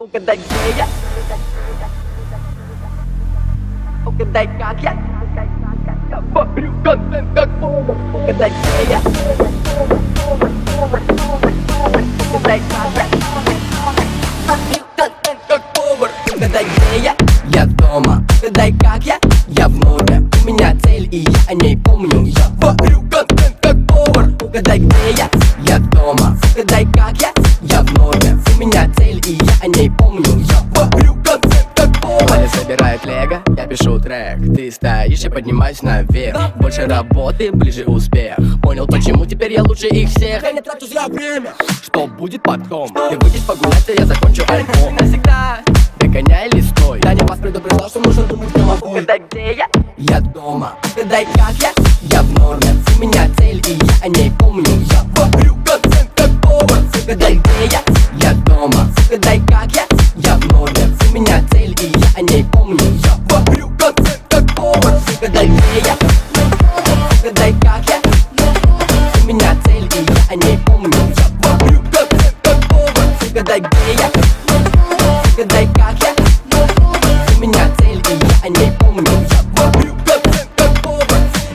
Угадай, где я? Угадай, как я? Я варю контент как повар. Угадай, где я? Угадай, как я? Я? Дома. Угадай, как я? Я в норме. У меня цель, и я о ней помню. Я варю контент как повар. Угадай, где я? Я дома. Угадай, как я? Меня цель, и я о ней помню. Я варю контент как. Валя собирает лего, я пишу трек. Ты стоишь, я поднимаюсь наверх. Больше работы, ближе успех. Понял, почему теперь я лучше их всех? Я не трачу зря время. Что будет потом? Ты выйдешь погулять, а я закончу альбом. Навсегда. Догоняй или стой Даня вас предупреждал, что нужно думать головой Угадай, где я? Я дома. Угадай, как я? Я в норме. У меня цель, и я о ней где я? Угадай, как я? У меня цель, и я о ней помню Я Варю как повар.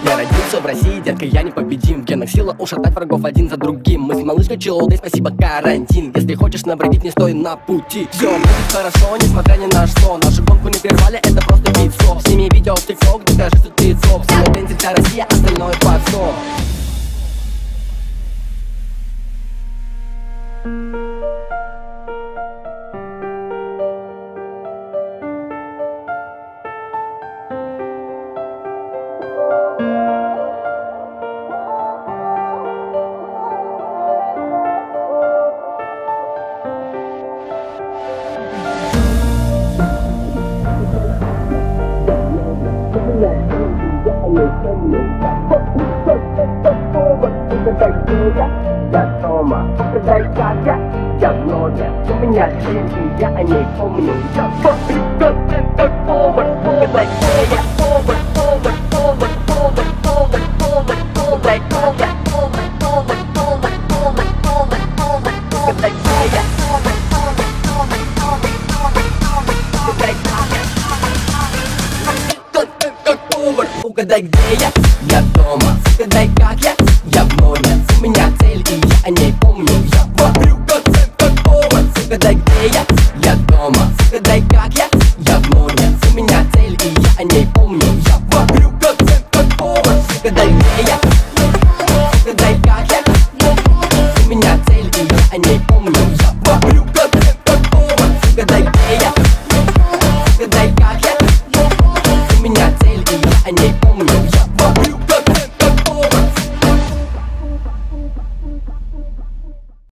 Я родился в России, детка, я непобедим. В генах сила ушатать врагов один за другим. Мы с малышкой челдой, спасибо, карантин. Если хочешь навредить, не стой на пути. Все будет хорошо, несмотря ни на что. Нашу гонку не прервали, это просто пит-стоп Сними видео в тикток, докажи, что ты топ Сила вся Россия, остальное потом. Угадай, где я? Я дома. Угадай, как я? Я в норме. У меня цель, и я о ней помню. Я варю контент как Угадай, где я? Я дома Угадай, как я? Я в норме У меня цель, и я о ней помню Я Варю контент как повар. Угадай, где я? Я дома Угадай, как я? Я в норме У меня цель, и я о ней помню